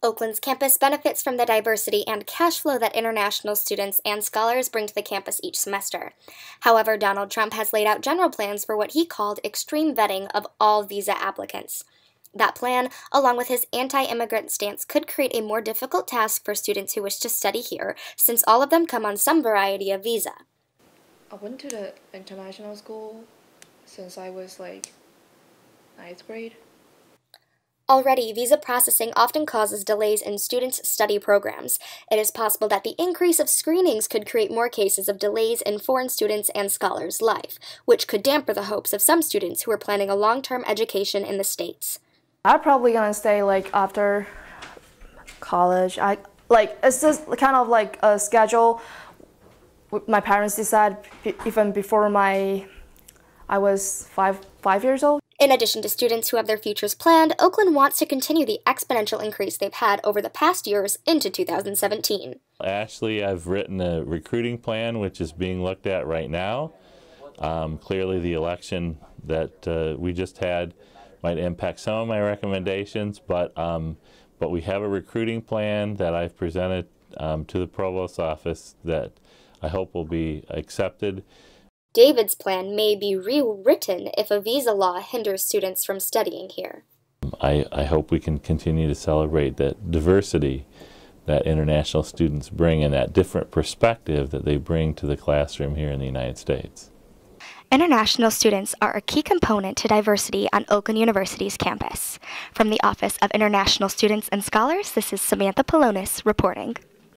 Oakland's campus benefits from the diversity and cash flow that international students and scholars bring to the campus each semester. However, Donald Trump has laid out general plans for what he called extreme vetting of all visa applicants. That plan, along with his anti immigrant stance, could create a more difficult task for students who wish to study here, since all of them come on some variety of visa. I went to the international school since I was like ninth grade. Already, visa processing often causes delays in students' study programs. It is possible that the increase of screenings could create more cases of delays in foreign students' and scholars' life, which could damper the hopes of some students who are planning a long term education in the States. I'm probably gonna stay like after college. I like it's just kind of like a schedule. My parents decide even before my I was five five years old. In addition to students who have their futures planned, Oakland wants to continue the exponential increase they've had over the past years into 2017. Ashley, I've written a recruiting plan which is being looked at right now. Um, clearly, the election that uh, we just had might impact some of my recommendations, but um, but we have a recruiting plan that I've presented um, to the provost's office that I hope will be accepted. David's plan may be rewritten if a visa law hinders students from studying here. I, I hope we can continue to celebrate that diversity that international students bring and that different perspective that they bring to the classroom here in the United States. International students are a key component to diversity on Oakland University's campus. From the Office of International Students and Scholars, this is Samantha Polonis reporting.